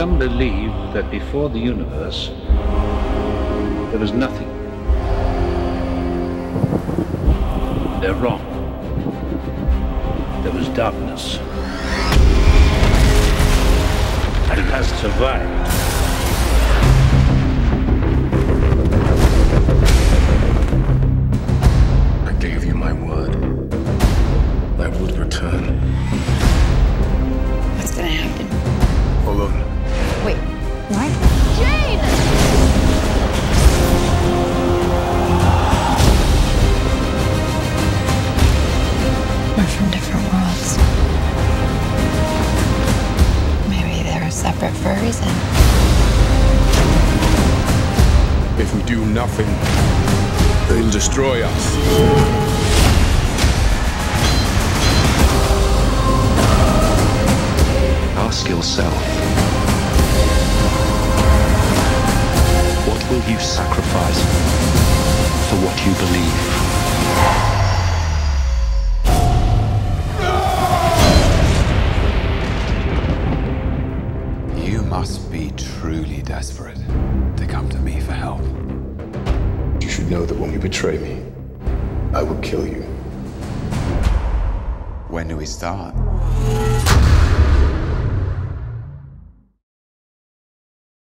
Some believe that before the universe, there was nothing. They're wrong. There was darkness. And it has survived. I gave you my word. I would return. For a reason. If we do nothing, they'll destroy us. Ask yourself what will you sacrifice for what you believe? Must be truly desperate to come to me for help. You should know that when you betray me, I will kill you. When do we start?